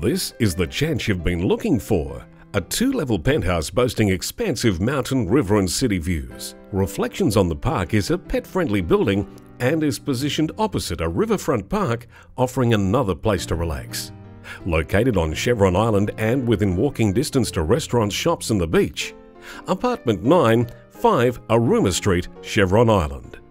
This is the chance you've been looking for. A two-level penthouse boasting expansive mountain, river and city views. Reflections on the Park is a pet-friendly building and is positioned opposite a riverfront park offering another place to relax. Located on Chevron Island and within walking distance to restaurants, shops and the beach. Apartment 9, 5 Aruma Street, Chevron Island.